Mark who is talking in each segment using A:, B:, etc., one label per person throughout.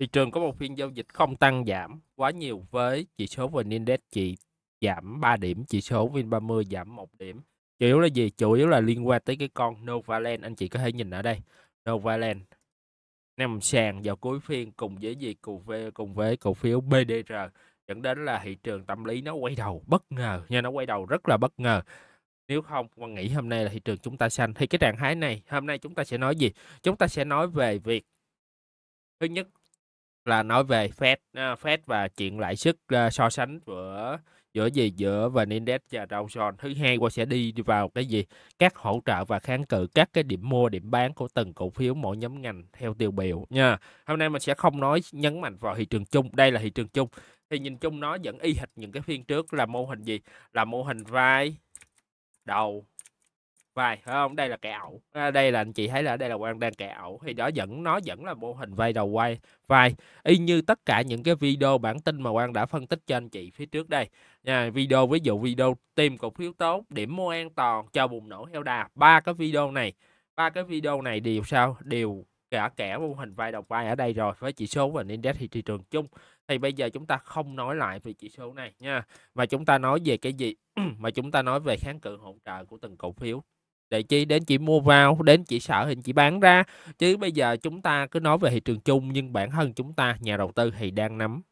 A: Thị trường có một phiên giao dịch không tăng giảm quá nhiều với chỉ số VN Index chỉ giảm 3 điểm, chỉ số VN30 giảm 1 điểm. Chủ yếu là gì? Chủ yếu là liên quan tới cái con Novaland anh chị có thể nhìn ở đây. Novaland nằm sàn vào cuối phiên cùng với gì cùng với cùng với cổ phiếu BDR dẫn đến là thị trường tâm lý nó quay đầu bất ngờ nha nó quay đầu rất là bất ngờ nếu không quan nghĩ hôm nay là thị trường chúng ta xanh thì cái trạng thái này hôm nay chúng ta sẽ nói gì chúng ta sẽ nói về việc thứ nhất là nói về Fed uh, Fed và chuyện lãi suất uh, so sánh giữa giữa gì giữa vn index và Dow Jones. Thứ hai qua sẽ đi vào cái gì? Các hỗ trợ và kháng cự các cái điểm mua điểm bán của từng cổ phiếu mỗi nhóm ngành theo tiêu biểu nha. Hôm nay mình sẽ không nói nhấn mạnh vào thị trường chung đây là thị trường chung. Thì nhìn chung nó vẫn y hệt những cái phiên trước là mô hình gì? Là mô hình vai đầu vai phải không? Đây là cái ẩu. À, đây là anh chị thấy là đây là quan đang cái ẩu. Thì đó vẫn nó vẫn là mô hình vai đầu quay vai. Y như tất cả những cái video bản tin mà quan đã phân tích cho anh chị phía trước đây. Nha video ví dụ video tìm cổ phiếu tốt điểm mua an toàn cho bùng nổ heo đà. Ba cái video này ba cái video này đều sao? Đều cả kẻ mô hình vai đầu vai ở đây rồi với chỉ số và index thì thị trường chung. Thì bây giờ chúng ta không nói lại về chỉ số này nha. Mà chúng ta nói về cái gì? Mà chúng ta nói về kháng cự hỗ trợ của từng cổ phiếu để chi? Đến chỉ mua vào, đến chỉ sợ thì chỉ bán ra. Chứ bây giờ chúng ta cứ nói về thị trường chung, nhưng bản thân chúng ta, nhà đầu tư thì đang nắm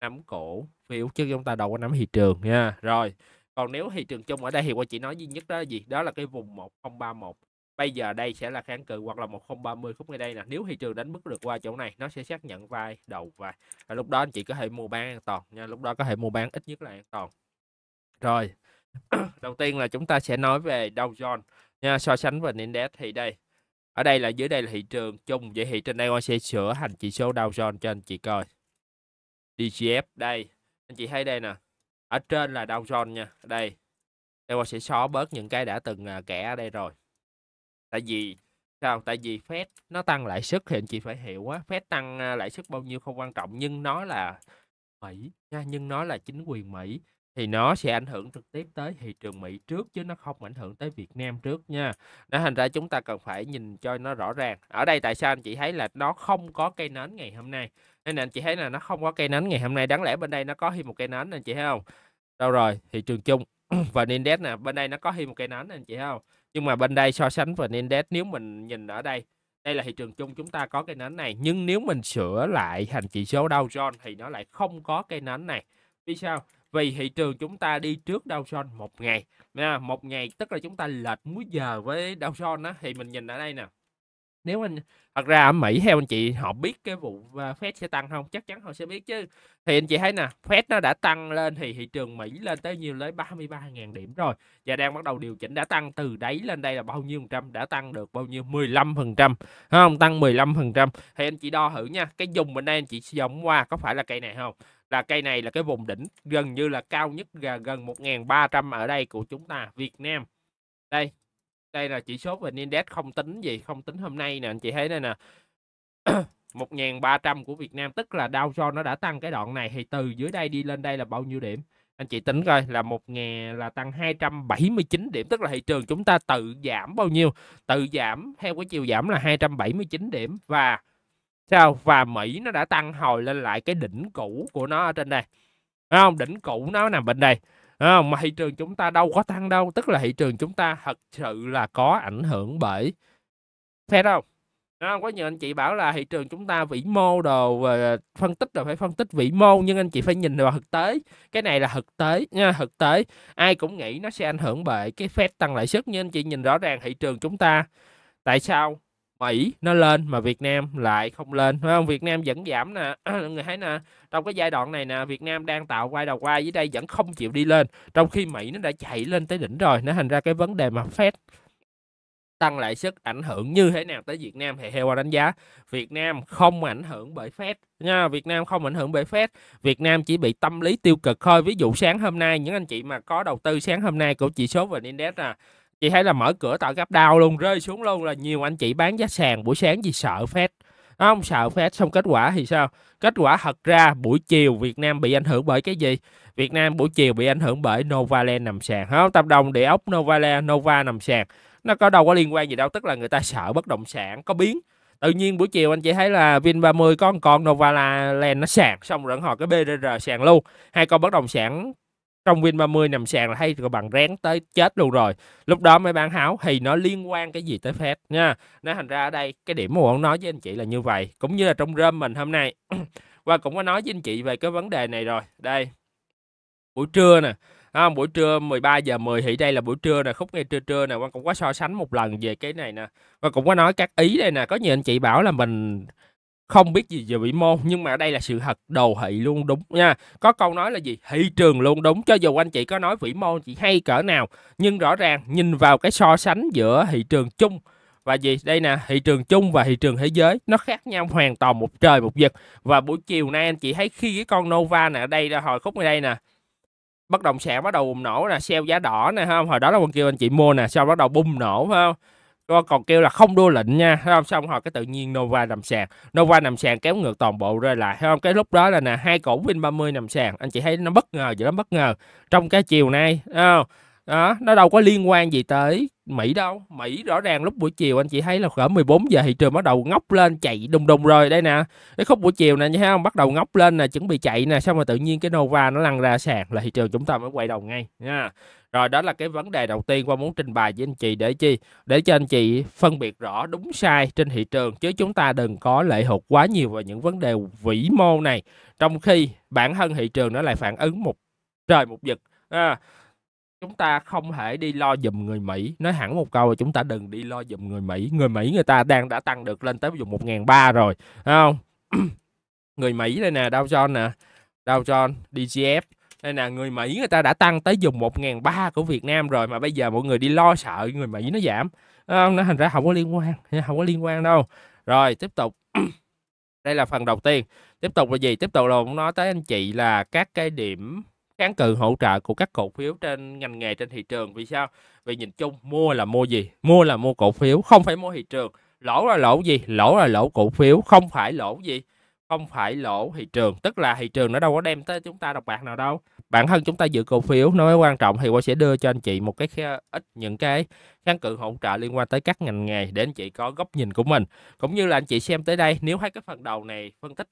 A: nắm cổ phiếu, chứ chúng ta đâu có nắm thị trường nha. Rồi, còn nếu thị trường chung ở đây thì qua chỉ nói duy nhất đó là gì? Đó là cái vùng 1031 bây giờ đây sẽ là kháng cự hoặc là 1030 khúc ngay đây nè. Nếu thị trường đánh mức được qua chỗ này, nó sẽ xác nhận vai đầu và lúc đó anh chị có thể mua bán an toàn nha. Lúc đó có thể mua bán ít nhất là an toàn. Rồi đầu tiên là chúng ta sẽ nói về Dow Jones nha, so sánh với index thì đây, ở đây là dưới đây là thị trường chung, vậy thì trên đây con sẽ sửa thành chỉ số Dow Jones cho anh chị coi. DGF đây, anh chị thấy đây nè, ở trên là Dow Jones nha, đây đây con sẽ xóa bớt những cái đã từng à, kẻ ở đây rồi. Tại vì, sao? Tại vì Fed nó tăng lãi suất thì anh chị phải hiểu quá Fed tăng à, lãi suất bao nhiêu không quan trọng, nhưng nó là Mỹ nha, nhưng nó là chính quyền Mỹ thì nó sẽ ảnh hưởng trực tiếp tới thị trường Mỹ trước chứ nó không ảnh hưởng tới Việt Nam trước nha. Nên thành ra chúng ta cần phải nhìn cho nó rõ ràng. Ở đây tại sao anh chị thấy là nó không có cây nến ngày hôm nay? Nên anh chị thấy là nó không có cây nến ngày hôm nay. Đáng lẽ bên đây nó có thêm một cây nến anh chị thấy không? Đâu rồi? Thị trường chung và index nè, bên đây nó có thêm một cây nến anh chị thấy không? Nhưng mà bên đây so sánh và index nếu mình nhìn ở đây đây là thị trường chung chúng ta có cây nến này nhưng nếu mình sửa lại thành chỉ số Dow Jones thì nó lại không có cây nến này vì sao vì thị trường chúng ta đi trước Dow Jones một ngày, nha, một ngày, tức là chúng ta lệch múi giờ với Dow Jones đó thì mình nhìn ở đây nè. Nếu anh, thật ra ở Mỹ theo anh chị, họ biết cái vụ à, Fed sẽ tăng không? Chắc chắn họ sẽ biết chứ. Thì anh chị thấy nè, Fed nó đã tăng lên thì thị trường Mỹ lên tới nhiều lấy 33.000 điểm rồi. Và đang bắt đầu điều chỉnh đã tăng từ đáy lên đây là bao nhiêu phần trăm, đã tăng được bao nhiêu? 15 phần trăm không? Tăng 15 phần trăm. Thì anh chị đo thử nha, cái dùng bên đây anh chị dòng qua có phải là cây này không? Là cây này là cái vùng đỉnh gần như là cao nhất gần 1.300 ở đây của chúng ta, Việt Nam. Đây đây là chỉ số về index không tính gì, không tính hôm nay nè, anh chị thấy đây nè. 1.300 của Việt Nam, tức là Dow Jones nó đã tăng cái đoạn này thì từ dưới đây đi lên đây là bao nhiêu điểm? Anh chị tính coi, là một ngàn, là tăng 279 điểm, tức là thị trường chúng ta tự giảm bao nhiêu? Tự giảm, theo cái chiều giảm là 279 điểm và sao? Và Mỹ nó đã tăng hồi lên lại cái đỉnh cũ của nó ở trên đây. Đấy không? Đỉnh cũ nó nằm bên đây. Không? mà thị trường chúng ta đâu có tăng đâu. Tức là thị trường chúng ta thật sự là có ảnh hưởng bởi Fed không? Đó, có nhiều anh chị bảo là thị trường chúng ta vĩ mô đồ và phân tích rồi phải phân tích vĩ mô nhưng anh chị phải nhìn vào thực tế. Cái này là thực tế nha thực tế. Ai cũng nghĩ nó sẽ ảnh hưởng bởi cái Fed tăng lãi suất nhưng anh chị nhìn rõ ràng thị trường chúng ta. Tại sao? Mỹ. Nó lên mà Việt Nam lại không lên. Phải không? Việt Nam vẫn giảm nè. Người thấy nè, trong cái giai đoạn này nè, Việt Nam đang tạo quay đầu quay dưới đây vẫn không chịu đi lên. Trong khi Mỹ nó đã chạy lên tới đỉnh rồi, nó thành ra cái vấn đề mà Fed tăng lãi suất ảnh hưởng như thế nào tới Việt Nam thì theo đánh giá. Việt Nam không ảnh hưởng bởi Fed, nha. Việt Nam không ảnh hưởng bởi Fed. Việt Nam chỉ bị tâm lý tiêu cực thôi. Ví dụ sáng hôm nay, những anh chị mà có đầu tư sáng hôm nay của chỉ số vn index à chị thấy là mở cửa tạo gấp đau luôn, rơi xuống luôn là nhiều anh chị bán giá sàn buổi sáng gì sợ phép không sợ phép xong kết quả thì sao? Kết quả thật ra buổi chiều Việt Nam bị ảnh hưởng bởi cái gì? Việt Nam buổi chiều bị ảnh hưởng bởi Novaland nằm sàn không tập đồng địa ốc Novaland Nova nằm sàn. Nó có đâu có liên quan gì đâu, tức là người ta sợ bất động sản, có biến. Tự nhiên buổi chiều anh chị thấy là Vin 30 có một con Novaland nó sàn, xong rồi họ cái BRR sàn luôn. Hai con bất động sản trong Vin 30 nằm sàn là hay rồi bằng rén tới chết luôn rồi. Lúc đó mới bán háo thì nó liên quan cái gì tới Fed nha. Nó thành ra ở đây cái điểm mà muốn nói với anh chị là như vậy cũng như là trong rơm mình hôm nay. Và cũng có nói với anh chị về cái vấn đề này rồi. Đây. Buổi trưa nè. À, buổi trưa 13 giờ 10 thì đây là buổi trưa nè khúc ngay trưa trưa nè. Quang cũng có so sánh một lần về cái này nè. Và cũng có nói các ý đây nè. Có nhiều anh chị bảo là mình không biết gì về vĩ mô, nhưng mà đây là sự thật đồ thị luôn, đúng nha. Có câu nói là gì? Thị trường luôn, đúng. Cho dù anh chị có nói vĩ mô chị hay cỡ nào, nhưng rõ ràng nhìn vào cái so sánh giữa thị trường chung và gì? Đây nè, thị trường chung và thị trường thế giới, nó khác nhau hoàn toàn một trời một vực. Và buổi chiều nay anh chị thấy khi cái con Nova nè ở đây là hồi khúc ở đây nè, bất động sản bắt đầu bùng nổ nè, sale giá đỏ nè không? Hồi đó là con kêu anh chị mua nè, sau bắt đầu bùng nổ, phải không? Còn kêu là không đua lệnh nha, thấy không? Xong họ cái tự nhiên Nova nằm sàn. Nova nằm sàn kéo ngược toàn bộ rơi lại, thấy không? Cái lúc đó là nè, hai cổ Vin 30 nằm sàn. Anh chị thấy nó bất ngờ vậy, nó bất ngờ trong cái chiều nay không? Đó, nó đâu có liên quan gì tới Mỹ đâu? Mỹ rõ ràng lúc buổi chiều anh chị thấy là khoảng 14 giờ thị trường bắt đầu ngóc lên chạy đùng đùng rồi. Đây nè cái khúc buổi chiều nè thấy không? Bắt đầu ngóc lên nè chuẩn bị chạy nè xong rồi tự nhiên cái Nova nó lăn ra sàn là thị trường chúng ta mới quay đầu ngay nha. Rồi đó là cái vấn đề đầu tiên qua muốn trình bày với anh chị để chi? Để cho anh chị phân biệt rõ đúng sai trên thị trường chứ chúng ta đừng có lệ thuộc quá nhiều vào những vấn đề vĩ mô này. Trong khi bản thân thị trường nó lại phản ứng một trời một vực à, chúng ta không thể đi lo dùm người Mỹ. Nói hẳn một câu là chúng ta đừng đi lo dùm người Mỹ. Người Mỹ người ta đang đã tăng được lên tới dùng một ngàn ba rồi phải không? Người Mỹ đây nè, Dow Jones nè, Dow Jones DGF đây nè, người Mỹ người ta đã tăng tới dùng một ngàn ba của Việt Nam rồi mà bây giờ mọi người đi lo sợ người Mỹ nó giảm. Không? Nó thành ra không có liên quan, không có liên quan đâu. Rồi, tiếp tục. Đây là phần đầu tiên. Tiếp tục là gì? Tiếp tục là muốn nói tới anh chị là các cái điểm kháng cự hỗ trợ của các cổ phiếu trên ngành nghề trên thị trường. Vì sao? Vì nhìn chung, mua là mua gì? Mua là mua cổ phiếu, không phải mua thị trường. Lỗ là lỗ gì? Lỗ là lỗ cổ phiếu, không phải lỗ gì? Không phải lỗ thị trường. Tức là thị trường nó đâu có đem tới chúng ta độc bạc nào đâu. Bản thân chúng ta giữ cổ phiếu, nó mới quan trọng thì qua sẽ đưa cho anh chị một cái ít những cái kháng cự hỗ trợ liên quan tới các ngành nghề để anh chị có góc nhìn của mình. Cũng như là anh chị xem tới đây, nếu thấy cái phần đầu này phân tích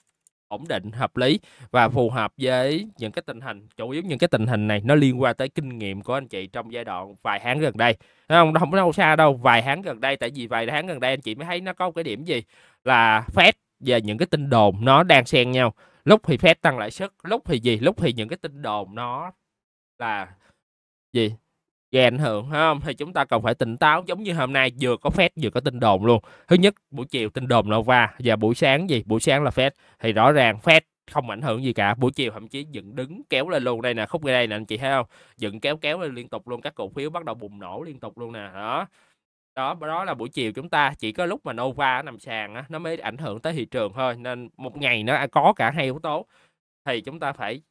A: ổn định hợp lý và phù hợp với những cái tình hình chủ yếu những cái tình hình này nó liên quan tới kinh nghiệm của anh chị trong giai đoạn vài tháng gần đây. Không? Không có đâu xa đâu vài tháng gần đây tại vì vài tháng gần đây anh chị mới thấy nó có cái điểm gì? Là phép về những cái tin đồn nó đang xen nhau. Lúc thì phép tăng lãi suất lúc thì gì? Lúc thì những cái tin đồn nó là gì gây ảnh hưởng không? Thì chúng ta cần phải tỉnh táo giống như hôm nay vừa có phép vừa có tin đồn luôn. Thứ nhất buổi chiều tin đồn Nova và buổi sáng gì? Buổi sáng là phép thì rõ ràng phép không ảnh hưởng gì cả. Buổi chiều thậm chí dựng đứng kéo lên luôn. Đây nè khúc ngay đây nè anh chị thấy không? Dựng kéo kéo lên liên tục luôn. Các cổ phiếu bắt đầu bùng nổ liên tục luôn nè đó. Đó đó là buổi chiều chúng ta chỉ có lúc mà Nova nằm sàn á, nó mới ảnh hưởng tới thị trường thôi. Nên một ngày nó à, có cả hai yếu tố. Thì chúng ta phải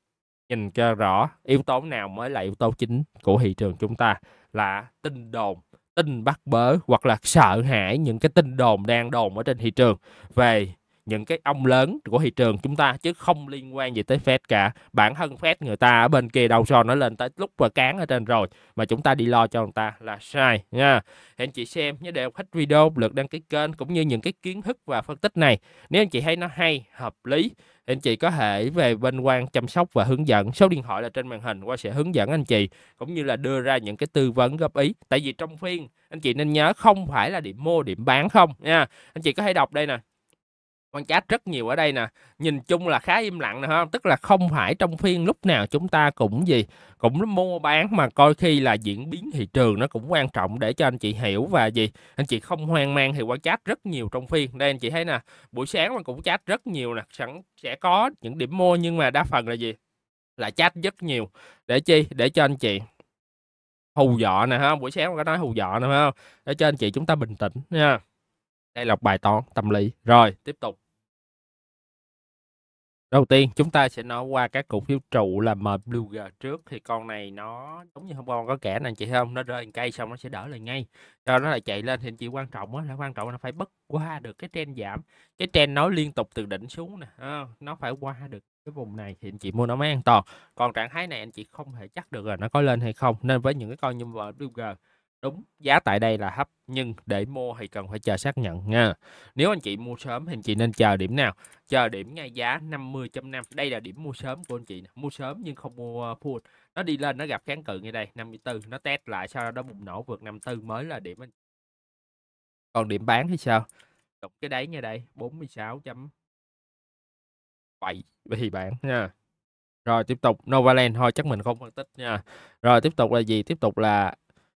A: nhìn cho rõ, yếu tố nào mới là yếu tố chính của thị trường chúng ta? Là tin đồn, tin bắt bớ hoặc là sợ hãi những cái tin đồn đang đồn ở trên thị trường về những cái ông lớn của thị trường chúng ta chứ không liên quan gì tới Fed cả. Bản thân Fed người ta ở bên kia đâu cho nó lên tới lúc và cán ở trên rồi mà chúng ta đi lo cho người ta là sai, nha. Thì anh chị xem nhớ đều hết video, lượt đăng ký kênh cũng như những cái kiến thức và phân tích này. Nếu anh chị thấy nó hay, hợp lý anh chị có thể về bên quan chăm sóc và hướng dẫn. Số điện thoại là trên màn hình qua sẽ hướng dẫn anh chị, cũng như là đưa ra những cái tư vấn góp ý. Tại vì trong phiên, anh chị nên nhớ không phải là điểm mua, điểm bán không nha. Anh chị có thể đọc đây nè quan chat rất nhiều ở đây nè. Nhìn chung là khá im lặng nè ha. Tức là không phải trong phiên lúc nào chúng ta cũng gì, cũng mua bán, mà coi khi là diễn biến thị trường nó cũng quan trọng để cho anh chị hiểu và gì, anh chị không hoang mang thì quan chat rất nhiều trong phiên đây, anh chị thấy nè, buổi sáng mà cũng chat rất nhiều nè, sẵn sẽ có những điểm mua nhưng mà đa phần là gì? Là chat rất nhiều. Để chi? Để cho anh chị hù dọ nè ha. Buổi sáng có nói hù dọ nè ha. Để cho anh chị chúng ta bình tĩnh nha đây là bài toán tâm lý. Rồi, tiếp tục. Đầu tiên chúng ta sẽ nói qua các cổ phiếu trụ là MWG trước. Thì con này nó giống như hôm qua có kẻ này chị không? Nó rơi cây xong nó sẽ đỡ lại ngay. Cho nó lại chạy lên thì chỉ quan trọng á là quan trọng là phải bất qua được cái trend giảm. Cái trend nói liên tục từ đỉnh xuống nè nó phải qua được cái vùng này thì anh chị mua nó mới an toàn. Còn trạng thái này anh chị không thể chắc được là nó có lên hay không. Nên với những cái con như MWG Đúng, giá tại đây là hấp nhưng để mua thì cần phải chờ xác nhận nha. Nếu anh chị mua sớm thì anh chị nên chờ điểm nào? Chờ điểm ngay giá 50.5. Đây là điểm mua sớm của anh chị nè. Mua sớm nhưng không mua ờ, full. Nó đi lên nó gặp kháng cự ngay đây 54, nó test lại sau đó bùng nổ vượt 54 mới là điểm anh. Còn điểm bán thì sao? Đụng cái đáy ngay đây 46.7 thì bạn nha. Rồi tiếp tục Novaland thôi chắc mình không phân tích nha. Rồi tiếp tục là gì? Tiếp tục là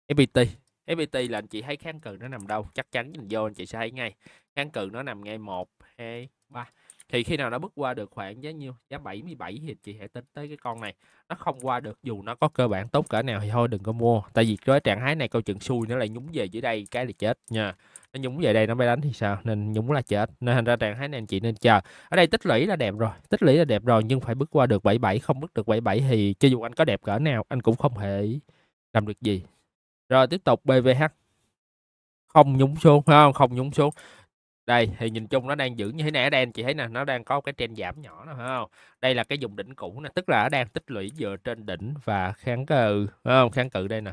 A: FPT. FPT là anh chị thấy kháng cự nó nằm đâu? Chắc chắn nhìn vô anh chị sẽ thấy ngay. Kháng cự nó nằm ngay 1 2 3. Thì khi nào nó bước qua được khoảng giá nhiêu? Giá 77 thì chị hãy tính tới cái con này. Nó không qua được dù nó có cơ bản tốt cỡ nào thì thôi, đừng có mua. Tại vì cái trạng thái này câu chuyện xui nó lại nhúng về dưới đây cái là chết nha nó nhúng về đây nó mới đánh thì sao nên nhúng là chết nên thành ra trạng thái này anh chị nên chờ ở đây tích lũy là đẹp rồi, tích lũy là đẹp rồi nhưng phải bước qua được 77 không bước được 77 thì cho dù anh có đẹp cỡ nào, anh cũng không thể làm được gì rồi, tiếp tục BVH không nhúng xuống không? Không nhúng xuống. Đây, thì nhìn chung nó đang giữ như thế này ở đây anh chị thấy nè, nó đang có cái trend giảm nhỏ nè không? Đây là cái dùng đỉnh cũ nè, tức là nó đang tích lũy dựa trên đỉnh và kháng cự không? Kháng cự đây nè.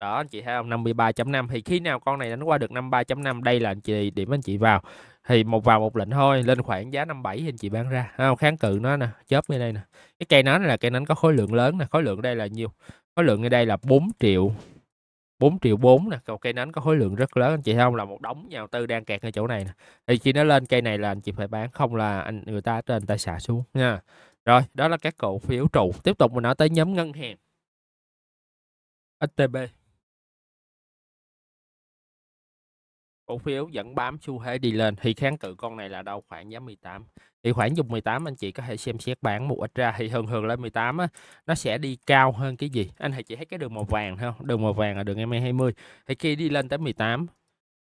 A: Đó, anh chị thấy không? 53.5 thì khi nào con này đánh qua được 53.5 đây là anh chị, điểm anh chị vào. Thì một vào một lệnh thôi, lên khoảng giá 57 thì anh chị bán ra không? Kháng cự nó nè, chớp ngay đây nè. Cái cây nến là cây nến có khối lượng lớn nè, khối lượng đây là nhiêu? Khối lượng ở đây là 4 triệu 4 triệu 4 nè. Cây nến có khối lượng rất lớn, anh chị thấy không? Là một đống nhà đầu tư đang kẹt ở chỗ này nè. Thì khi nó lên cây này là anh chị phải bán, không là anh, người ta trên người ta xả xuống nha. Rồi, đó là các cổ phiếu trụ. Tiếp tục mình nói tới nhóm ngân hàng. STB cổ phiếu vẫn bám xu thế đi lên, thì kháng cự con này là đâu? Khoảng giá 18 thì khoảng dùng 18 anh chị có thể xem xét bán một ít ra, thì thường thường lên 18 á, nó sẽ đi cao hơn cái gì? Anh hãy chỉ thấy cái đường màu vàng không đường màu vàng là đường MA20 thì khi đi lên tới 18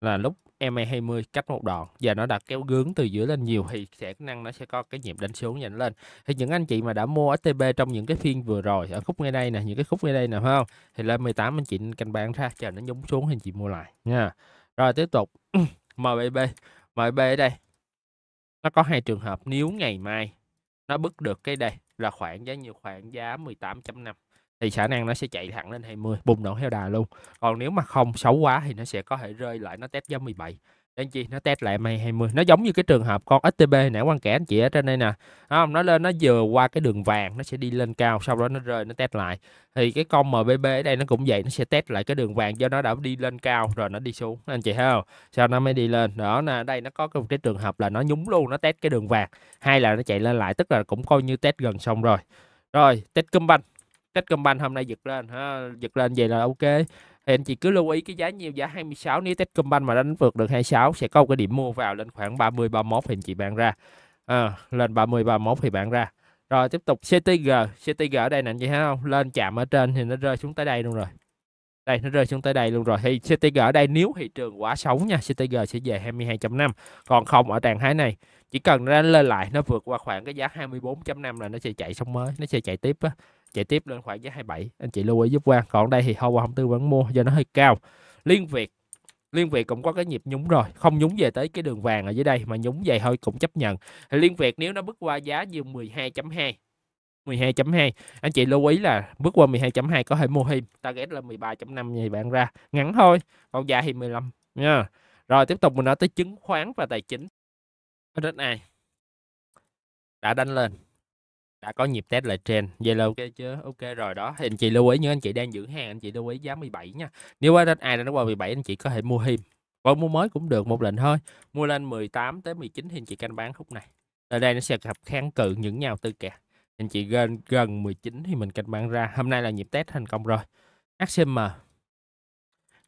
A: là lúc MA20 cách một đoạn, và nó đã kéo gướng từ dưới lên nhiều, thì sẽ năng nó sẽ có cái nhịp đánh xuống nhanh lên. Thì những anh chị mà đã mua STB trong những cái phiên vừa rồi, ở khúc ngay đây nè, những cái khúc ngay đây nè, phải không? Thì lên 18 anh chị canh bán ra, chờ nó nhúng xuống thì chị mua lại nha rồi, tiếp tục. MBB. MBB ở đây. Nó có hai trường hợp, nếu ngày mai nó bứt được cái đây là khoảng giá nhiều khoảng giá 18.5 thì khả năng nó sẽ chạy thẳng lên 20 bùng nổ theo đà luôn. Còn nếu mà không xấu quá thì nó sẽ có thể rơi lại, nó test giá 17 anh chị nó test lại may 20 nó giống như cái trường hợp con STB nãy quan kẻ anh chị ở trên đây nè. Không? Nó lên, nó vừa qua cái đường vàng, nó sẽ đi lên cao, sau đó nó rơi, nó test lại. Thì cái con MBB ở đây nó cũng vậy, nó sẽ test lại cái đường vàng do nó đã đi lên cao, rồi nó đi xuống. Anh chị thấy không? Sao nó mới đi lên. Đó, nè đây nó có một cái trường hợp là nó nhúng luôn, nó test cái đường vàng. Hay là nó chạy lên lại, tức là cũng coi như test gần xong rồi. Rồi, test cơm banh. Test cơm banh hôm nay giật lên, ha, giật lên vậy là ok thì anh chị cứ lưu ý cái giá nhiều giá 26 nếu Techcombank mà đánh vượt được 26 sẽ có một cái điểm mua vào lên khoảng 30 31 thì anh chị bạn ra. À, lên 30 31 thì bạn ra. Rồi tiếp tục CTG CTG ở đây nè anh chị thấy không? Lên chạm ở trên thì nó rơi xuống tới đây luôn rồi. Đây nó rơi xuống tới đây luôn rồi. Thì CTG ở đây nếu thị trường quá xấu nha CTG sẽ về 22.5 còn không ở trạng thái này chỉ cần nó lên lại nó vượt qua khoảng cái giá 24.5 là nó sẽ chạy xong mới nó sẽ chạy tiếp á chạy tiếp lên khoảng giá 27 anh chị lưu ý giúp quan còn đây thì hôm qua không tư vấn mua do nó hơi cao. Liên việt liên việt cũng có cái nhịp nhúng rồi. Không nhúng về tới cái đường vàng ở dưới đây, mà nhúng về thôi cũng chấp nhận. Thì liên việt nếu nó bước qua giá như 12.2 12.2 anh chị lưu ý là bước qua 12.2 có thể mua thêm. Target là 13.5 thì bạn ra. Ngắn thôi, còn dài thì 15 nha. Yeah. rồi tiếp tục mình nói tới chứng khoán và tài chính. SSI đã đánh lên đã có nhịp test lại trên. Vậy là ok chứ? Ok rồi, đó. Thì anh chị lưu ý những anh chị đang giữ hàng, anh chị lưu ý giá 17 nha. Nếu ai đã nó qua 17 anh chị có thể mua thêm. Còn mua mới cũng được, một lệnh thôi. Mua lên 18 tới 19 thì anh chị canh bán khúc này. Ở đây nó sẽ gặp kháng cự những nhào tư kẹt anh chị gần gần 19 thì mình canh bán ra. Hôm nay là nhịp test thành công rồi. HCM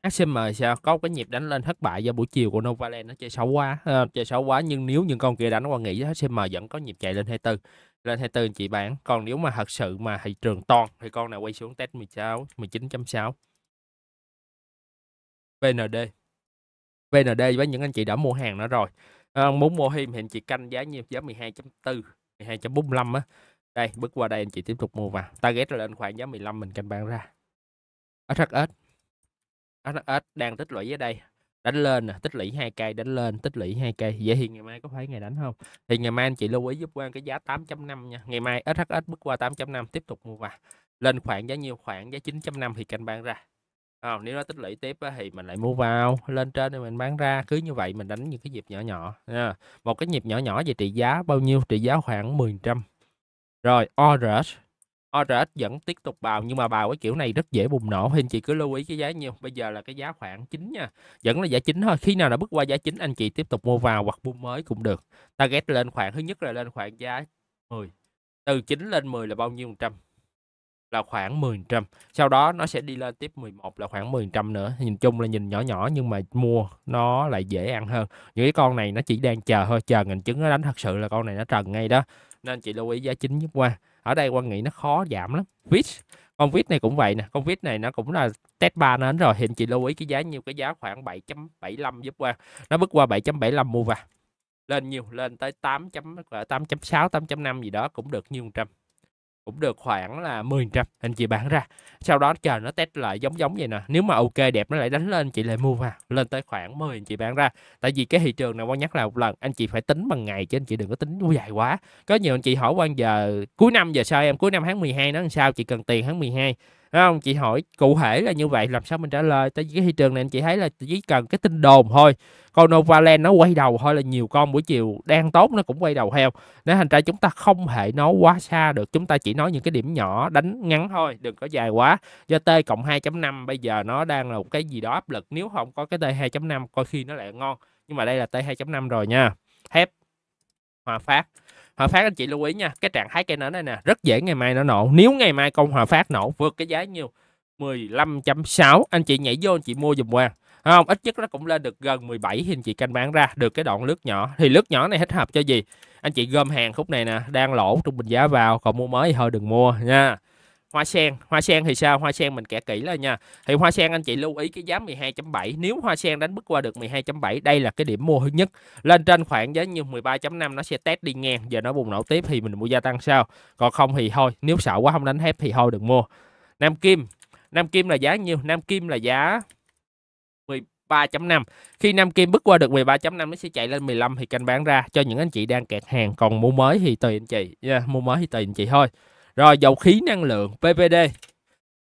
A: HCM sao? Có cái nhịp đánh lên thất bại do buổi chiều của Novaland nó chơi xấu quá. À, chơi xấu quá nhưng nếu những con kia đánh qua nghỉ HCM vẫn có nhịp chạy lên 24 lên 24 chị bán còn nếu mà thật sự mà thị trường toàn thì con này quay xuống test 16 19.6 VND VND với những anh chị đã mua hàng nó rồi. À, muốn mua thêm thì anh chị canh giá nhiêu giá 12.4 12.45 á. Đây bước qua đây anh chị tiếp tục mua vào. Target lên khoảng giá 15 mình canh bán ra. SHS đang tích lũy ở đây đánh lên nè tích lũy hai cây đánh lên tích lũy hai cây vậy thì ngày mai có phải ngày đánh không thì ngày mai anh chị lưu ý giúp quan cái giá 8.5 nha ngày mai SHS bước qua 8.5 tiếp tục mua vào lên khoảng giá nhiêu khoảng giá 9.5 thì canh bán ra à, nếu nó tích lũy tiếp á thì mình lại mua vào, lên trên thì mình bán ra, cứ như vậy mình đánh những cái nhịp nhỏ nhỏ nha. Một cái nhịp nhỏ nhỏ về trị giá bao nhiêu? Trị giá khoảng 10%. Rồi, ORS. Ờ, ORS vẫn tiếp tục bào nhưng mà bào cái kiểu này rất dễ bùng nổ thì anh chị cứ lưu ý cái giá nhiều. Bây giờ là cái giá khoảng chính nha. Vẫn là giá chính thôi. Khi nào nó bước qua giá chính, anh chị tiếp tục mua vào hoặc mua mới cũng được. Target lên khoảng thứ nhất là lên khoảng giá 10. Từ 9 lên 10 là bao nhiêu phần trăm? Là khoảng 10%. Sau đó nó sẽ đi lên tiếp 11 là khoảng 10% nữa. Nhìn chung là nhìn nhỏ nhỏ nhưng mà mua nó lại dễ ăn hơn. Những cái con này nó chỉ đang chờ thôi, chờ ngành trứng nó đánh thật sự là con này nó trần ngay đó. Nên chị lưu ý giá chính giúp qua. Ở đây quan nghĩ nó khó giảm lắm. Vít con vít này cũng vậy nè, con vít này nó cũng là test 3 nến rồi, hiện chị lưu ý cái giá nhiêu cái giá khoảng 7.75 giúp qua. Nó bước qua 7.75 mua vào. Lên nhiều, lên tới 8 8.6, 8.5 gì đó cũng được nhiêu trăm cũng được khoảng là 10% anh chị bán ra. Sau đó chờ nó test lại giống giống vậy nè, nếu mà ok đẹp nó lại đánh lên, chị lại mua vào, lên tới khoảng 10 anh chị bán ra. Tại vì cái thị trường này quan nhắc là một lần, anh chị phải tính bằng ngày chứ anh chị đừng có tính dài quá. Có nhiều anh chị hỏi quan giờ cuối năm, giờ sao em? Cuối năm tháng 12 nó làm sao? Chị cần tiền tháng 12 Đúng không? Chị hỏi cụ thể là như vậy, làm sao mình trả lời? Tại vì cái thị trường này anh chị thấy là chỉ cần cái tin đồn thôi Còn Novaland nó quay đầu thôi là nhiều con buổi chiều đang tốt nó cũng quay đầu theo. Nên thành ra chúng ta không thể nói quá xa được, chúng ta chỉ nói những cái điểm nhỏ đánh ngắn thôi, đừng có dài quá. Do T cộng 2.5 bây giờ nó đang là một cái gì đó áp lực, nếu không có cái T 2.5 coi khi nó lại ngon. Nhưng mà đây là T 2.5 rồi nha. Thép hòa phát. Hòa Phát anh chị lưu ý nha, cái trạng thái cây nến này nè, rất dễ ngày mai nó nổ. Nếu ngày mai con Hòa Phát nổ vượt cái giá nhiêu? 15.6 anh chị nhảy vô anh chị mua dùm qua không? Ít nhất nó cũng lên được gần 17 thì anh chị canh bán ra được cái đoạn lướt nhỏ. Thì lướt nhỏ này thích hợp cho gì? Anh chị gom hàng khúc này nè đang lỗ trung bình giá vào còn mua mới thì thôi đừng mua nha hoa sen. Hoa sen thì sao? Hoa sen mình kẻ kỹ lên nha. Thì hoa sen anh chị lưu ý cái giá 12.7 nếu hoa sen đánh bước qua được 12.7 đây là cái điểm mua thứ nhất. Lên trên khoảng giá như 13.5 nó sẽ test đi ngang. Giờ nó bùng nổ tiếp thì mình mua gia tăng sao? Còn không thì thôi nếu sợ quá không đánh thép thì thôi đừng mua. Nam Kim. Nam Kim là giá nhiêu? Nam Kim là giá 13.5 khi Nam Kim bước qua được 13.5 nó sẽ chạy lên 15 thì canh bán ra cho những anh chị đang kẹt hàng. Còn mua mới thì tùy anh chị yeah, mua mới thì tùy anh chị thôi rồi dầu khí năng lượng PVD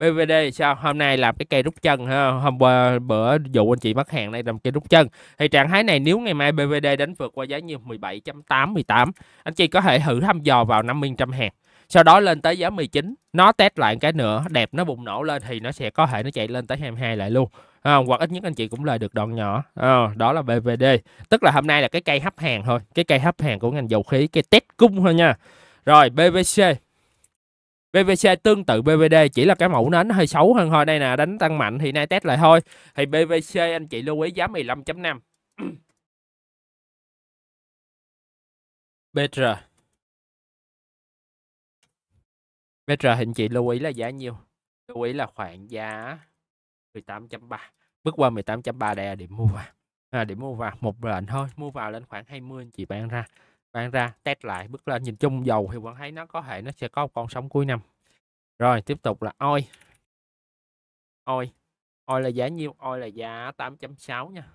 A: PVD sao? Hôm nay làm cái cây rút chân ha. Hôm qua bữa dụ anh chị mất hàng này làm cây rút chân. Thì trạng thái này nếu ngày mai PVD đánh vượt qua giá như 17.8 18 anh chị có thể thử thăm dò vào 50% hàng. Sau đó lên tới giá 19 nó test lại cái nữa đẹp nó bùng nổ lên thì nó sẽ có thể nó chạy lên tới 22 lại luôn. À, hoặc ít nhất anh chị cũng lời được đoạn nhỏ. À, đó là BVD tức là hôm nay là cái cây hấp hàng thôi cái cây hấp hàng của ngành dầu khí cái test cung thôi nha. Rồi BVC BVC tương tự BVD chỉ là cái mẫu nến hơi xấu hơn thôi. Đây nè đánh tăng mạnh thì nay test lại thôi. Thì BVC anh chị lưu ý giá 15.5 BR BR hình anh chị lưu ý là giá nhiêu? Lưu ý là khoảng giá 18.3 bước qua 18.3 đây là điểm mua vào à, điểm mua vào một lệnh thôi. Mua vào lên khoảng 20 anh chị bán ra bán ra, test lại, bước lên, nhìn chung dầu thì vẫn thấy nó có thể, nó sẽ có một con sóng cuối năm. Rồi, tiếp tục là oi. Oi oi là giá nhiêu? Oi là giá 8.6 nha.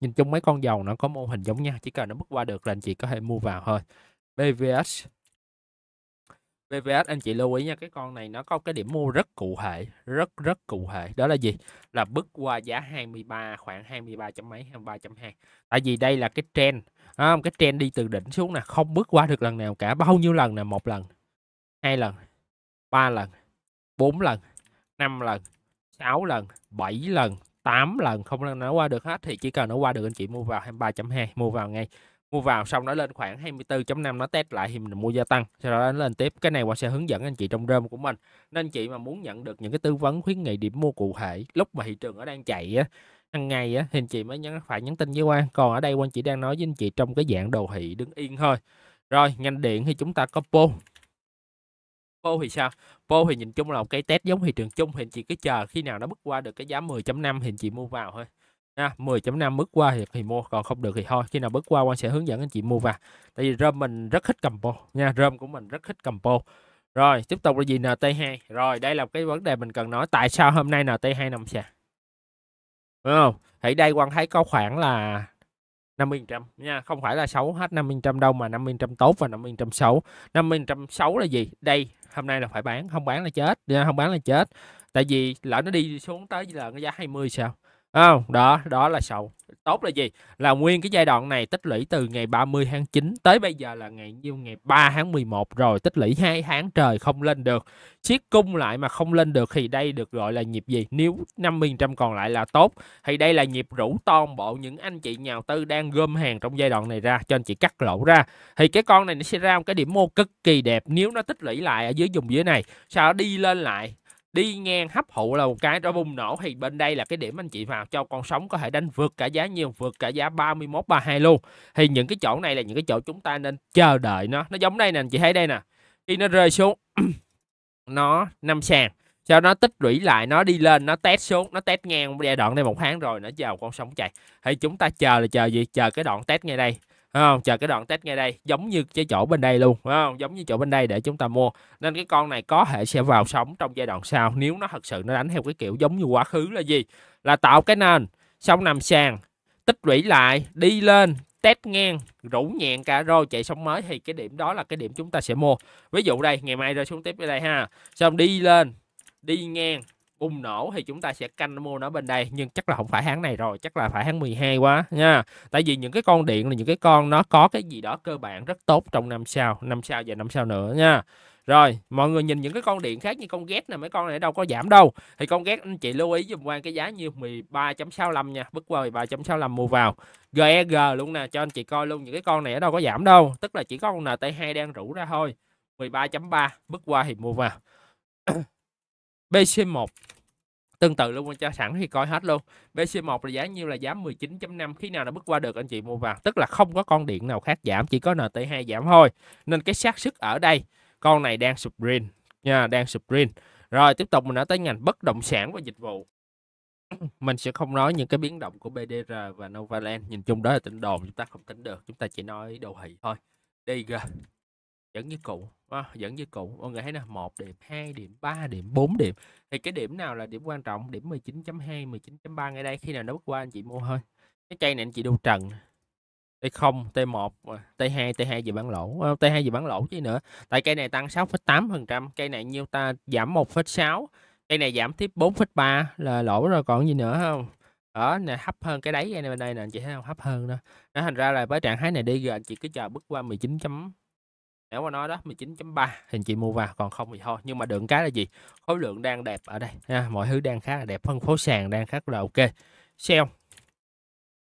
A: Nhìn chung mấy con dầu nó có mô hình giống nhau, chỉ cần nó bước qua được là anh chị có thể mua vào thôi. BVS BVS anh chị lưu ý nha, cái con này nó có cái điểm mua rất cụ thể, rất rất cụ thể. Đó là gì? Là bước qua giá 23 khoảng 23 chấm mấy 23.2 tại vì đây là cái trend không? cái trend đi từ đỉnh xuống nè, không bước qua được lần nào cả. Bao nhiêu lần nè? Một lần, hai lần, ba lần, bốn lần, năm lần, sáu lần, bảy lần 8 lần. Không lần nào qua được hết thì chỉ cần nó qua được anh chị mua vào 23.2 mua vào ngay mua vào xong nó lên khoảng 24.5 nó test lại thì mình mua gia tăng, sau đó nó lên tiếp. Cái này qua sẽ hướng dẫn anh chị trong rơm của mình. Nên chị mà muốn nhận được những cái tư vấn khuyến nghị điểm mua cụ thể lúc mà thị trường nó đang chạy á, hàng ngày á, thì anh chị mới nhắn, phải nhắn tin với quan còn ở đây quan chỉ đang nói với anh chị trong cái dạng đồ thị đứng yên thôi. Rồi, ngành điện thì chúng ta có pô. Pô thì sao? Pô thì nhìn chung là một cái test giống thị trường chung, thì anh chị cứ chờ khi nào nó bước qua được cái giá 10.5 thì anh chị mua vào thôi nha 10.5 bước qua thì, thì mua còn không được thì thôi khi nào bước qua quan sẽ hướng dẫn anh chị mua vào. Tại vì rơm mình rất thích cầm po nha rơm của mình rất thích cầm po rồi tiếp tục là gì? NT2 rồi đây là cái vấn đề mình cần nói tại sao hôm nay NT2 nằm sàn? Đúng không? Thì đây quan thấy có khoảng là 50% nha không phải là xấu hết 50% đâu mà 50% tốt và 50% xấu. 50% xấu là gì? Đây hôm nay là phải bán không bán là chết nha không bán là chết. Tại vì lỡ nó đi xuống tới là cái giá 20 sao? Không, đó đó là sầu tốt là gì? Là nguyên cái giai đoạn này tích lũy từ ngày 30 tháng 9 tới bây giờ là ngày nhiêu? Ngày 3 tháng 11 rồi, tích lũy hai tháng trời không lên được. Siết cung lại mà không lên được thì đây được gọi là nhịp gì? Nếu 50% còn lại là tốt, thì đây là nhịp rủ toàn bộ những anh chị nhà tư đang gom hàng trong giai đoạn này ra. Cho anh chị cắt lỗ ra. Thì cái con này nó sẽ ra một cái điểm mô cực kỳ đẹp nếu nó tích lũy lại ở dưới vùng dưới này. Sau đó đi lên lại đi ngang hấp thụ là một cái đó bùng nổ. Thì bên đây là cái điểm anh chị vào cho con sóng có thể đánh vượt cả giá nhiều, vượt cả giá 31 32 luôn. Thì những cái chỗ này là những cái chỗ chúng ta nên chờ đợi nó. Nó giống đây nè, anh chị thấy đây nè. Khi nó rơi xuống, nó năm sàn. Sau nó tích lũy lại, nó đi lên, nó test xuống, nó test ngang giai đoạn đây một tháng rồi, nó vào con sóng chạy. Thì chúng ta chờ là chờ gì? Chờ cái đoạn test ngay đây không? Chờ cái đoạn test ngay đây, giống như cái chỗ bên đây luôn, phải không? Giống như chỗ bên đây để chúng ta mua. Nên cái con này có thể sẽ vào sống trong giai đoạn sau, nếu nó thật sự nó đánh theo cái kiểu giống như quá khứ là gì? Là tạo cái nền, xong nằm sàn, tích lũy lại, đi lên, test ngang, rủ nhẹn cả rồi chạy sóng mới. Thì cái điểm đó là cái điểm chúng ta sẽ mua. Ví dụ đây, ngày mai rơi xuống tiếp ở đây ha. Xong đi lên, đi ngang bùng nổ thì chúng ta sẽ canh mua nó bên đây. Nhưng chắc là không phải tháng này rồi, chắc là phải tháng 12 quá, nha. Tại vì những cái con điện là những cái con nó có cái gì đó cơ bản rất tốt trong năm sau năm sau và năm sau nữa, nha. Rồi, mọi người nhìn những cái con điện khác như con ghét này mấy con này đâu có giảm đâu. Thì con ghét anh chị lưu ý dùm quan cái giá như 13.65 nha, bước qua 13.65 mua vào. GEG luôn nè, cho anh chị coi luôn, những cái con này ở đâu có giảm đâu. Tức là chỉ có con NT2 đang rủ ra thôi 13.3 bước qua thì mua vào. BC1 tương tự luôn cho sẵn thì coi hết luôn. BC1 là giá nhiêu là giá 19.5 khi nào nó bước qua được anh chị mua vào tức là không có con điện nào khác giảm, chỉ có NT2 giảm thôi. Nên cái xác sức ở đây, con này đang sprint nha, đang sprint rồi, tiếp tục mình nói tới ngành bất động sản và dịch vụ. Mình sẽ không nói những cái biến động của BDR và Novaland. Nhìn chung đó là tỉnh đồn, chúng ta không tính được. Chúng ta chỉ nói đồ thị thôi. Đi ra vẫn như cũ à, vẫn như cũ mọi người thấy nè một điểm 2 điểm 3 điểm 4 điểm. Thì cái điểm nào là điểm quan trọng? Điểm 19.2 19.3 ngay đây. Khi nào nó bước qua anh chị mua thôi. Cái cây này anh chị đâu trần. T0 T1 T2 T2 gì bán lỗ. Ờ, T2 gì bán lỗ chứ nữa. Tại cây này tăng 6,8% cây này nhiêu ta? Giảm 1,6 cây này giảm tiếp 4,3 là lỗ rồi. Còn gì nữa không? Đó, nè hấp hơn cái đáy này bên đây nè. Anh chị thấy không? Hấp hơn đó. Nó thành ra là với trạng thái này đi rồi anh chị cứ chờ bước qua 19 nếu mà nói đó 19.3 thì chị mua vào còn không thì thôi. Nhưng mà đựng cái là gì? Khối lượng đang đẹp ở đây nha mọi thứ đang khá là đẹp phân phối sàn đang khá là ok. Sale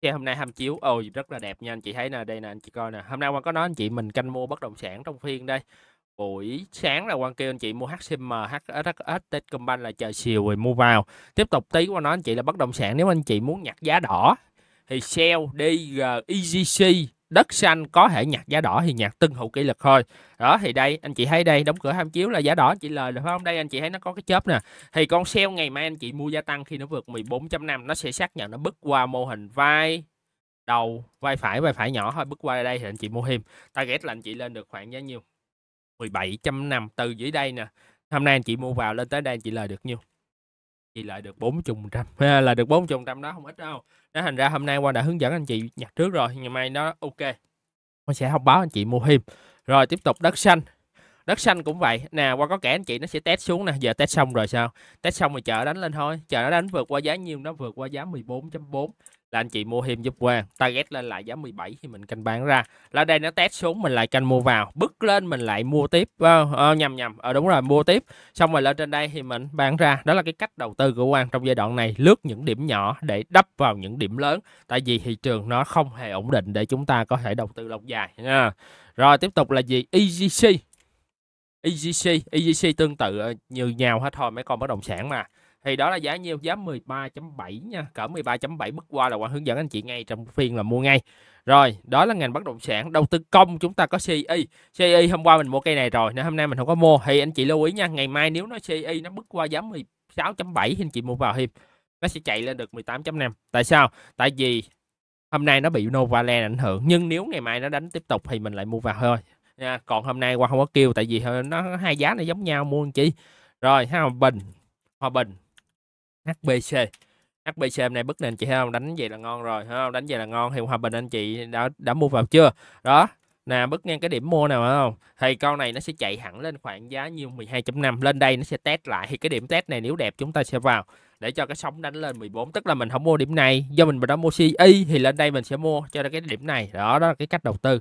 A: Xe hôm nay ham chiếu ôi rất là đẹp nha anh chị thấy nè đây nè anh chị coi nè. Hôm nay quan có nói anh chị mình canh mua bất động sản trong phiên đây. Buổi sáng là quan kêu anh chị mua HCM, HSS, Techcombank là chờ chiều rồi mua vào. Tiếp tục tí qua nói anh chị là bất động sản nếu anh chị muốn nhặt giá đỏ thì sale DG, EGC đất xanh có thể nhặt giá đỏ thì nhặt tân hữu kỷ lực thôi. Đó, thì đây, anh chị thấy đây, đóng cửa ham chiếu là giá đỏ, anh chị lời được không? Đây, anh chị thấy nó có cái chớp nè. Thì con sale ngày mai anh chị mua gia tăng khi nó vượt 14.5 nó sẽ xác nhận, nó bước qua mô hình vai đầu, vai phải vai phải nhỏ thôi, bước qua đây thì anh chị mua thêm. Target là anh chị lên được khoảng giá nhiêu? 17.5 từ dưới đây nè. Hôm nay anh chị mua vào, lên tới đây anh chị lời được nhiêu? Chị lợi được 40 trăm. Là được 40 trăm đó, không ít đâu đó thành ra hôm nay qua đã hướng dẫn anh chị nhặt trước rồi, ngày mai nó ok. Con sẽ thông báo anh chị mua thêm. Rồi, tiếp tục đất xanh. Đất xanh cũng vậy. Nè qua có kẻ anh chị nó sẽ test xuống nè. Giờ test xong rồi sao? Test xong rồi chờ đánh lên thôi. Chờ nó đánh vượt qua giá nhiêu nó vượt qua giá 14.4 là anh chị mua thêm giúp Quang target lên lại giá 17 thì mình canh bán ra. Là đây nó test xuống mình lại canh mua vào. Bứt lên mình lại mua tiếp. À, à, nhầm nhầm. À, đúng rồi mua tiếp. Xong rồi lên trên đây thì mình bán ra. Đó là cái cách đầu tư của Quang trong giai đoạn này. Lướt những điểm nhỏ để đắp vào những điểm lớn. Tại vì thị trường nó không hề ổn định để chúng ta có thể đầu tư lâu dài nha rồi tiếp tục là gì? EGC EGC EGC tương tự như nhau hết thôi. Mấy con bất động sản mà thì đó là giá nhiêu giá 13.7 nha, cỡ 13.7 bước qua là qua hướng dẫn anh chị ngay trong phiên là mua ngay. Rồi, đó là ngành bất động sản, đầu tư công chúng ta có CI CI hôm qua mình mua cây này rồi, nên hôm nay mình không có mua. Thì anh chị lưu ý nha, ngày mai nếu nó CI nó bước qua giá 16.7 thì anh chị mua vào thêm. Nó sẽ chạy lên được 18.5 tại sao? Tại vì hôm nay nó bị Novaland ảnh hưởng, nhưng nếu ngày mai nó đánh tiếp tục thì mình lại mua vào thôi. Nha, còn hôm nay qua không có kêu, tại vì nó hai giá này giống nhau, mua anh chị rồi, ha bình. Hòa bình. HBC HBC hôm nay bức nền chị thấy không? Đánh vậy là ngon rồi, thấy không? Đánh vậy là ngon. Thì hòa bình anh chị đã đã mua vào chưa? Đó, nè bất ngang cái điểm mua nào không? Thì con này nó sẽ chạy hẳn lên khoảng giá như 12.5 lên đây nó sẽ test lại. Thì cái điểm test này nếu đẹp chúng ta sẽ vào. Để cho cái sóng đánh lên 14 tức là mình không mua điểm này. Do mình đã mua CI thì lên đây mình sẽ mua cho cái điểm này. Đó đó là cái cách đầu tư.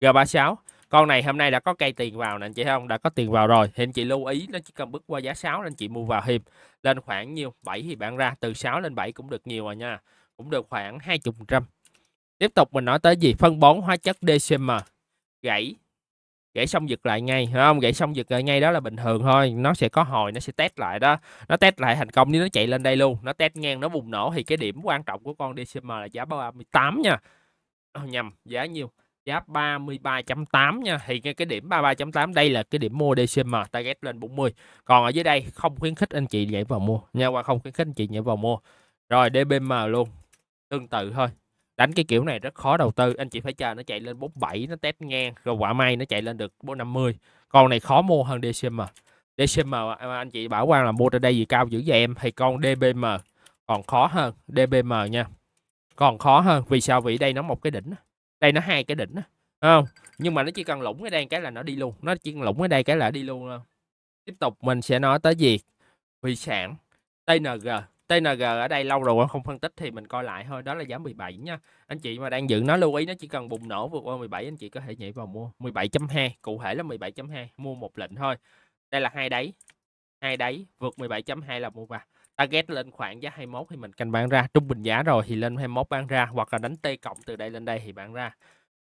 A: G36 con này hôm nay đã có cây tiền vào nè anh chị không? Đã có tiền vào rồi. Thì anh chị lưu ý, nó chỉ cần bước qua giá 6 nên chị mua vào thêm lên khoảng nhiêu? 7 thì bạn ra. Từ 6 lên 7 cũng được nhiều rồi nha. Cũng được khoảng 20 trăm. Tiếp tục mình nói tới gì? Phân bón hóa chất DCM gãy. Gãy xong giật lại ngay phải không? Gãy xong giật lại ngay đó là bình thường thôi. Nó sẽ có hồi, nó sẽ test lại đó. Nó test lại thành công nếu nó chạy lên đây luôn. Nó test ngang, nó bùng nổ. Thì cái điểm quan trọng của con DCM là giá 38 nha. Nhầm, giá nhiêu? Giá 33.8 nha. Thì cái, cái điểm 33.8 đây là cái điểm mua DCM target lên 40 còn ở dưới đây không khuyến khích anh chị nhảy vào mua nha qua không khuyến khích anh chị nhảy vào mua. Rồi DBM luôn tương tự thôi. Đánh cái kiểu này rất khó đầu tư anh chị phải chờ nó chạy lên 47 nó test ngang rồi quả may nó chạy lên được 450 con này khó mua hơn DCM DCM anh chị bảo quan là mua trên đây gì cao dữ vậy em? Thì con DBM còn khó hơn DBM nha. Còn khó hơn vì sao? Vì đây nó một cái đỉnh đây nó hai cái đỉnh không? Nhưng mà nó chỉ cần lủng ở đây cái là nó đi luôn, nó chỉ cần lủng ở đây cái là đi luôn thôi. Tiếp tục mình sẽ nói tới gì thủy sản TNG TNG ở đây lâu rồi, không phân tích thì mình coi lại thôi, đó là giá 17 nha. Anh chị mà đang dự nó lưu ý nó chỉ cần bùng nổ vượt qua 17 anh chị có thể nhảy vào mua. 17.2 cụ thể là 17.2 mua một lệnh thôi. Đây là hai đáy hai đáy vượt 17.2 là mua vào target lên khoảng giá 21 thì mình canh bán ra, trung bình giá rồi thì lên 21 bán ra hoặc là đánh T cộng từ đây lên đây thì bán ra.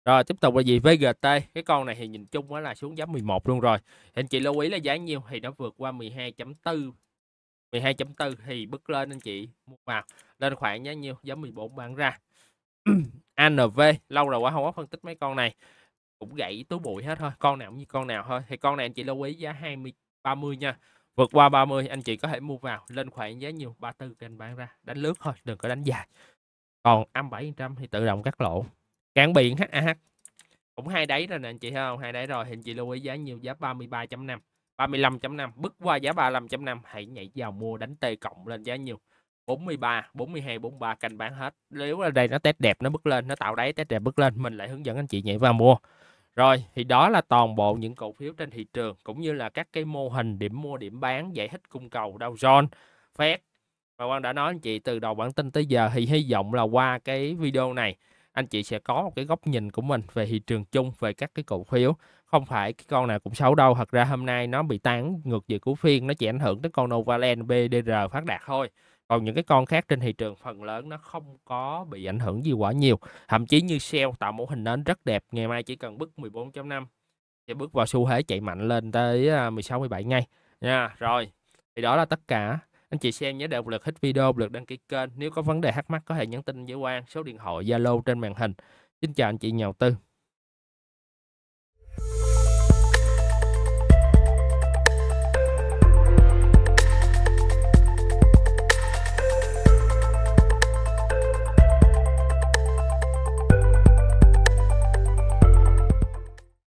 A: Rồi, tiếp tục là gì? VGT cái con này thì nhìn chung là xuống giá 11 luôn rồi. Thì anh chị lưu ý là giá nhiêu thì nó vượt qua 12.4 12.4 thì bước lên anh chị mua vào, lên khoảng giá nhiêu? Giá 14 bán ra. ANV lâu rồi quá, không có phân tích mấy con này. Cũng gãy túi bụi hết thôi, con nào cũng như con nào thôi. Thì con này anh chị lưu ý giá 20 30 nha vượt qua 30 anh chị có thể mua vào, lên khoảng giá nhiều 34 kênh bán ra. Đánh lướt thôi, đừng có đánh dài. Còn âm 700 thì tự động cắt lỗ. Cản biển HAH cũng hai đáy rồi nè anh chị thấy không hai đáy rồi. Thì anh chị lưu ý giá nhiều, giá 33.5 35.5 bước qua giá 35.5 hãy nhảy vào mua đánh T cộng lên giá nhiều. 43 42 43 canh bán hết. Nếu ở đây nó test đẹp, nó bước lên, nó tạo đáy test đẹp bước lên, mình lại hướng dẫn anh chị nhảy vào mua rồi thì đó là toàn bộ những cổ phiếu trên thị trường cũng như là các cái mô hình điểm mua điểm bán giải thích cung cầu Dow Jones, Fed. Và Quang đã nói anh chị từ đầu bản tin tới giờ thì hy vọng là qua cái video này anh chị sẽ có một cái góc nhìn của mình về thị trường chung về các cái cổ phiếu. Không phải cái con nào cũng xấu đâu thật ra hôm nay nó bị tán ngược về của phiên nó chỉ ảnh hưởng tới con Novaland BDR phát đạt thôi còn những cái con khác trên thị trường, phần lớn nó không có bị ảnh hưởng gì quá nhiều. Thậm chí như Shell tạo mẫu hình nến rất đẹp, ngày mai chỉ cần bước 14.5 sẽ bước vào xu thế chạy mạnh lên tới à, 16 17 ngay. Nha, rồi, thì đó là tất cả. Anh chị xem nhớ để một lượt thích video, một lượt đăng ký kênh. Nếu có vấn đề thắc mắc có thể nhắn tin với Quang, số điện thoại Zalo trên màn hình. Xin chào anh chị nhà đầu tư.